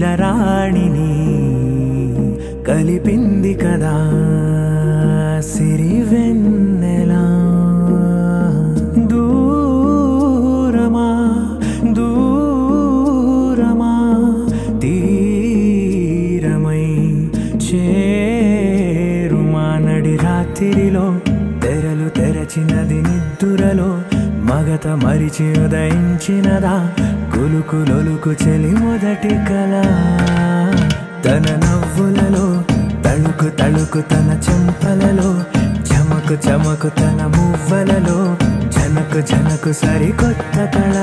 నెలరాజుని రాణిని కలిపింది కదా సిరి వెన్నెలా దూరమా దూరమా తీరమై చేరుమా నడి రాత్రిలో. తెరలు తెరచినది నిద్దురలో మగత మరిచి ఉదయించినదా కులుకులొలుకు చెలి మొదటి కళ. తన నవ్వులలో తళుకు తళుకు తన చెంపలలో చమకు చమకు తన మువ్వలలో జనకు జనకు సరికొత్త కళ.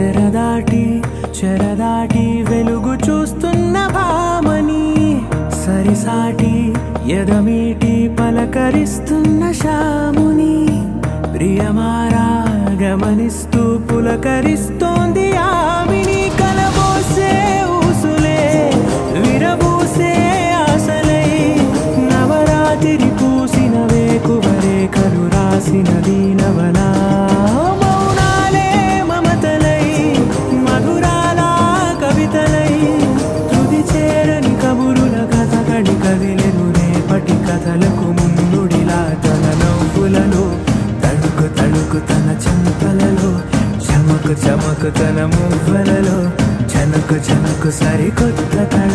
తెరదాటి చెరదాటి వెలుగు చూస్తున్న భామని సరిసాటి ఎదమీటి పలకరిస్తున్న శాముని ప్రియమారా గమనిస్తూ పులకరిస్తోంది ఆ చమకు చమకు చనుకు మువ్వలలో సరికొత్త కళ